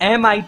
M आई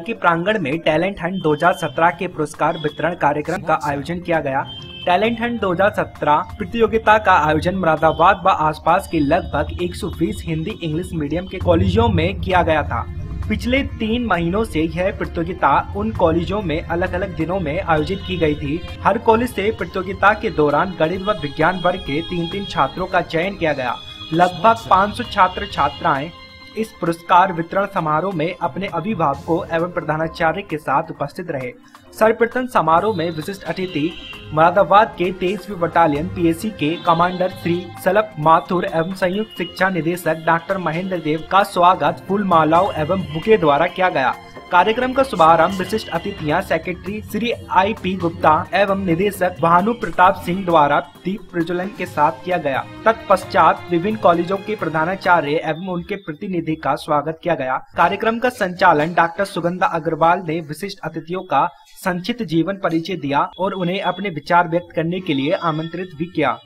के प्रांगण में टैलेंट हंट 2017 के पुरस्कार वितरण कार्यक्रम का आयोजन किया गया। टैलेंट हंट 2017 प्रतियोगिता का आयोजन मुरादाबाद व आसपास के लगभग 120 हिंदी इंग्लिश मीडियम के कॉलेजों में किया गया था। पिछले तीन महीनों से यह प्रतियोगिता उन कॉलेजों में अलग अलग दिनों में आयोजित की गई थी। हर कॉलेज से प्रतियोगिता के दौरान गणित व विज्ञान वर्ग के तीन तीन छात्रों का चयन किया गया। लगभग 500 छात्र छात्राएँ इस पुरस्कार वितरण समारोह में अपने अभिभावकों एवं प्रधानाचार्य के साथ उपस्थित रहे। सर्वप्रथम समारोह में विशिष्ट अतिथि मुरादाबाद के तेईसवी बटालियन पीएसी के कमांडर श्री सलभ माथुर एवं संयुक्त शिक्षा निदेशक डॉक्टर महेंद्र देव का स्वागत फूल मालाओं एवं बुके द्वारा किया गया। कार्यक्रम का शुभारंभ विशिष्ट अतिथियाँ secretary Shri I P Gupta एवं निदेशक भानु प्रताप सिंह द्वारा दीप प्रज्वलन के साथ किया गया। तत्पश्चात विभिन्न कॉलेजों के प्रधानाचार्य एवं उनके प्रतिनिधि का स्वागत किया गया। कार्यक्रम का संचालन डॉक्टर सुगंधा अग्रवाल ने विशिष्ट अतिथियों का संक्षिप्त जीवन परिचय दिया और उन्हें अपने विचार व्यक्त करने के लिए आमंत्रित भी किया।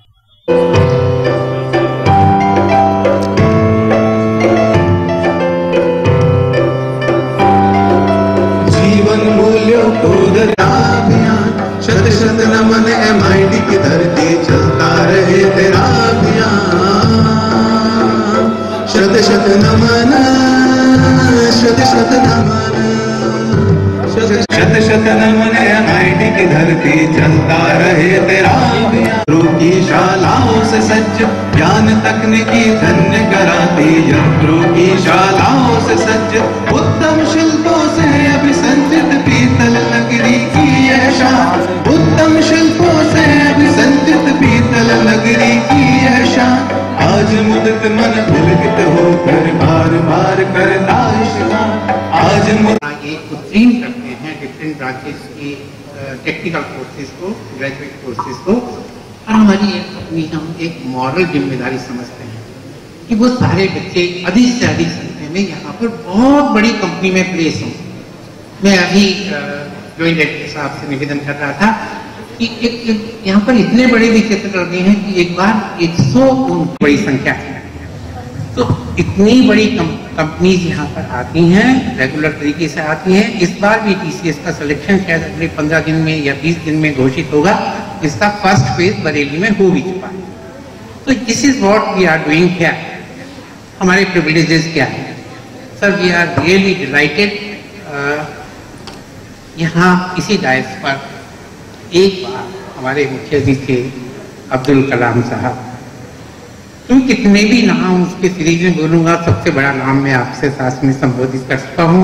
को अभियान शत शत नमन एम की धरती चलता रहे तेरा अभियान शत शत नमन, शत शत नमन, शत शत नमन एम की धरती चलता रहे तेरा यंत्रों की शालाओं से सज्ज, ज्ञान तकनीकी धन्य कराती। यंत्रों की शालाओं से सज्ज, उत्तम शिल्पों आगे उत्तीर्ण करते हैं डिफरेंट ब्रांचेस की टेक्निकल कोर्सेज को ग्रेजुएट कोर्सेज को। और हमारी एक अपनी हम एक मॉरल ज़िम्मेदारी समझते हैं कि वो सारे बच्चे अधिक से अधिक संख्या में यहाँ पर बहुत बड़ी कंपनी में प्लेस हों। मैं अभी ज्वाइंट डायरेक्टर साहब से निवेदन कर रहा था कि एक, एक यहाँ पर इतने बड़े भी क्षेत्र लगे हैं कि एक बार एक सौ बड़ी संख्या है तो इतनी बड़ी कंपनीज़ यहाँ पर आती हैं रेगुलर तरीके से आती हैं। इस बार भी टीसीएस का सिलेक्शन शायद अगले पंद्रह दिन में या बीस दिन में घोषित होगा। इसका फ़र्स्ट फ़ेज़ बरेली में हो भी चुका है। तो this is what we are doing क्या हमारे प्रिविलेजेस क्या है? Sir we are really delighted यहाँ इसी डायस पर एक बार हमारे मुख्य जी थे अब्दुल कलाम साहब। तुम कितने भी नाम उसके सीरीज़ में बोलूँगा, सबसे बड़ा नाम मैं आपसे साथ में संबोधित कर सकता हूँ।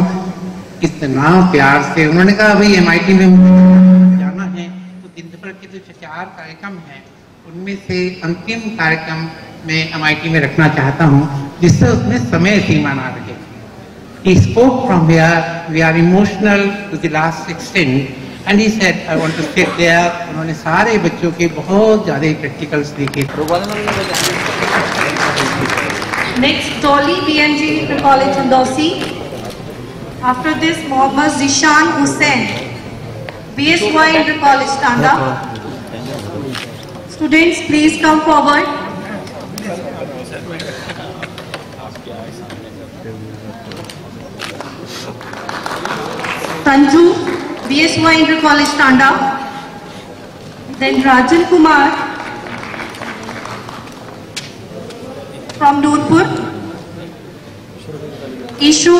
इतना प्यार से उन्होंने कहा भाई एम में जाना है तो दिन भर के जो चार कार्यक्रम हैं, उनमें से अंतिम कार्यक्रम मैं एम आई टी में रखना चाहता हूँ, जिससे उसमें समय सीमा ना रहे। He spoke from where we are emotional to the last extent. And he said I want to stay there उन्होंने सारे बच्चों के बहुत ज़्यादा प्रैक्टिकल्स देखे। Next trolley BNG college Chandausi after this Mohammad Zishan Hussain BSY in the college Tanda students please come forward Sanju BSY Inter College Tanda. Then Rajan Kumar from Noorpur. Ishu,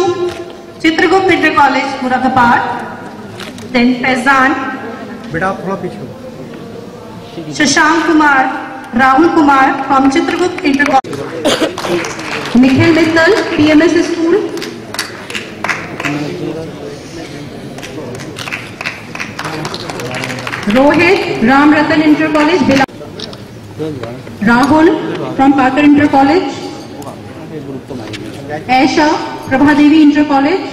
Chitragupta Inter College, Muradabad. Then Faizan. Shashank Kumar, Rahul Kumar from Chitragut Inter College. Nikhil Mittal, PMS School. Rohit, Ram Ratan Inter College, Bila. Rahul from Parker Inter College. Aisha, Prabhadevi Inter College.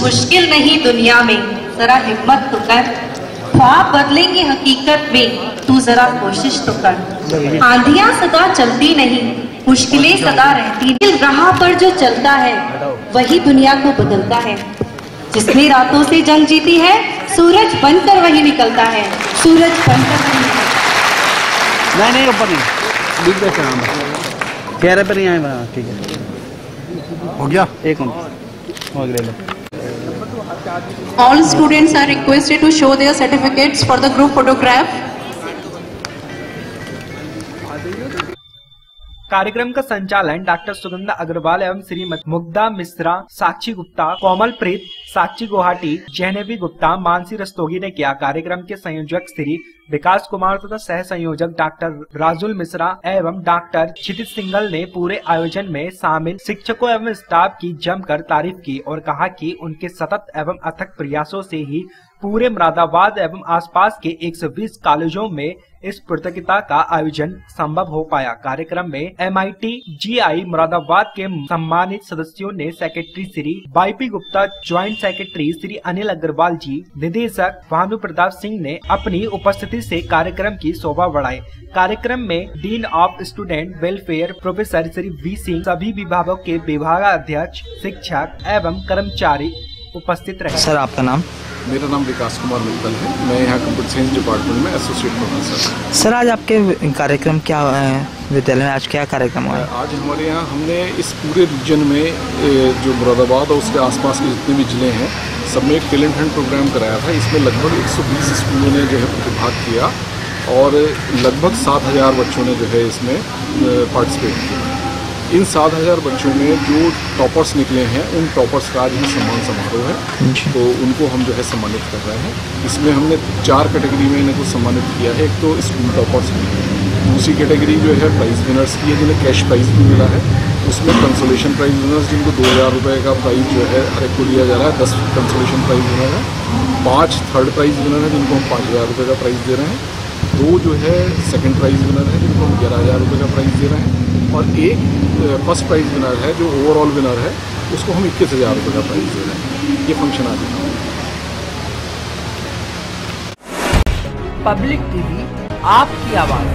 मुश्किल नहीं दुनिया में जरा हिम्मत तो कर ख्वाब बदलेंगे हकीकत में तू जरा कोशिश तो कर आंधियाँ सदा चलती नहीं मुश्किलें सदा रहती दिल राह पर जो चलता है वही दुनिया को बदलता है जिसने रातों से जंग जीती है सूरज बनकर वही निकलता है। सूरज बनकर वही निकलता है। नहीं नहीं ऊपर नहीं। बीच में चढ़ा चेहरे पर नहीं आए बना ठीक है। हो गया? एक मिनट। हो गया All students are requested to show their certificates for the group photograph. कार्यक्रम का संचालन डॉक्टर सुगंधा अग्रवाल एवं श्रीमती मुग्धा मिश्रा, साक्षी गुप्ता, कोमल प्रीत, साक्षी गुवाहाटी जहनेवी गुप्ता, मानसी रस्तोगी ने किया। कार्यक्रम के संयोजक श्री विकास कुमार तथा सह संयोजक डॉक्टर राजुल मिश्रा एवं डॉक्टर क्षितिज सिंगल ने पूरे आयोजन में शामिल शिक्षकों एवं स्टाफ की जमकर तारीफ़ की और कहा कि उनके सतत एवं अथक प्रयासों से ही पूरे मुरादाबाद एवं आसपास के 120 कॉलेजों में इस प्रतियोगिता का आयोजन संभव हो पाया। कार्यक्रम में M I T G I Moradabad के सम्मानित सदस्यों ने secretary Shri Y P Gupta, joint secretary Shri Anil Agarwal ji, निदेशक भानु प्रताप सिंह ने अपनी उपस्थिति से कार्यक्रम की शोभा बढ़ाई। कार्यक्रम में dean of student welfare professor Shri V Singh, सभी विभागों के विभागाध्यक्ष, शिक्षक एवं कर्मचारी उपस्थित रहे। सर, आपका नाम? मेरा नाम विकास कुमार मित्तल है। मैं यहाँ कंप्यूटर साइंस डिपार्टमेंट में एसोसिएट प्रोफेसर सर। आज आपके कार्यक्रम क्या है विद्यालय में आज क्या कार्यक्रम हुआ? है आज हमारे यहाँ हमने इस पूरे रीजन में जो मुरादाबाद और उसके आसपास के जितने भी ज़िले हैं सब में एक टैलेंट हंड प्रोग्राम कराया था। इसमें लगभग 120 स्कूलों ने जो है प्रतिभाग किया और लगभग 7000 बच्चों ने जो है इसमें पार्टिसिपेट किया। इन सात हज़ार बच्चों में जो टॉपर्स निकले हैं उन टॉपर्स का आज ही सम्मान समारोह है। तो उनको हम जो है सम्मानित कर रहे हैं। इसमें हमने चार कैटेगरी में इनको सम्मानित किया है। एक तो स्कूल टॉपर्स दूसरी कैटेगरी जो है प्राइज़ विनर्स की है जिन्हें कैश प्राइज़ भी मिला है। उसमें कंसोलेशन प्राइज़ विनर्स जिनको दो हज़ार रुपये का प्राइज़ जो है हर एक को दिया जा रहा है दस कंसोलेशन प्राइज़ विनर है। पाँच थर्ड प्राइज़ विनर है जिनको हम पाँच हज़ार रुपये का प्राइज़ दे रहे हैं। दो जो है सेकंड प्राइज़ विनर है जिनको हम ग्यारह हज़ार रुपये का प्राइज़ दे रहे हैं। और एक फ़र्स्ट प्राइज़ विनर है, जो ओवरऑल विनर है, उसको हम इक्कीस हज़ार रुपये का प्राइज़ दे रहे हैं। ये फ़ंक्शन आज है पब्लिक टीवी आपकी आवाज़।